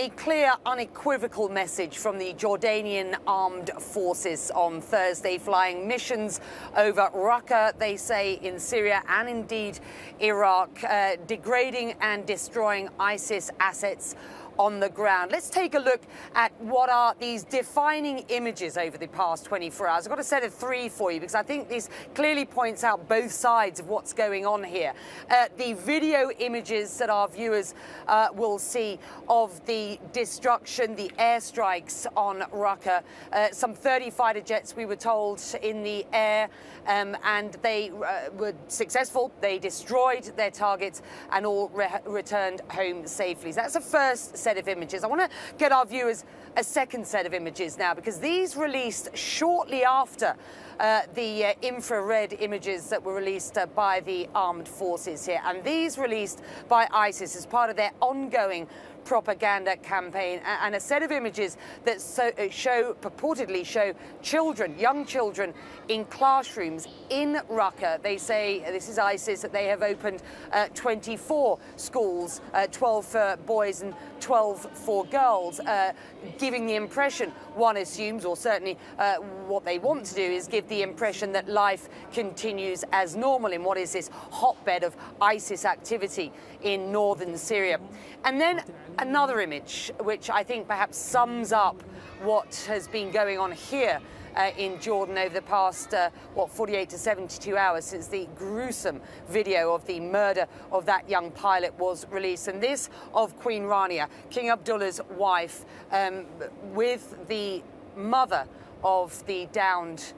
A clear, unequivocal message from the Jordanian armed forces on Thursday, flying missions over Raqqa, they say, in Syria and indeed Iraq, uh, degrading and destroying ISIS assets on the ground. Let's take a look at what are these defining images over the past 24 hours. I've got a set of three for you because I think this clearly points out both sides of what's going on here. Uh, the video images that our viewers uh, will see of the destruction, the airstrikes on Raqqa, uh, some 30 fighter jets, we were told, in the air, um, and they uh, were successful. They destroyed their targets and all re returned home safely. So that's the first set of images. I want to get our viewers a second set of images now because these released shortly after uh, the uh, infrared images that were released uh, by the armed forces here. And these released by ISIS as part of their ongoing propaganda campaign and a set of images that so, uh, show purportedly show children, young children in classrooms in Raqqa. They say this is ISIS that they have opened uh, 24 schools, uh, 12 for boys and 12 for girls, uh, giving the impression one assumes, or certainly uh, what they want to do, is give the impression that life continues as normal in what is this hotbed of ISIS activity in northern Syria. And then another image, which I think perhaps sums up what has been going on here uh, in Jordan over the past, uh, what, 48 to 72 hours since the gruesome video of the murder of that young pilot was released. And this of Queen Rania, King Abdullah's wife, um, with the mother of the downed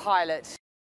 pilot.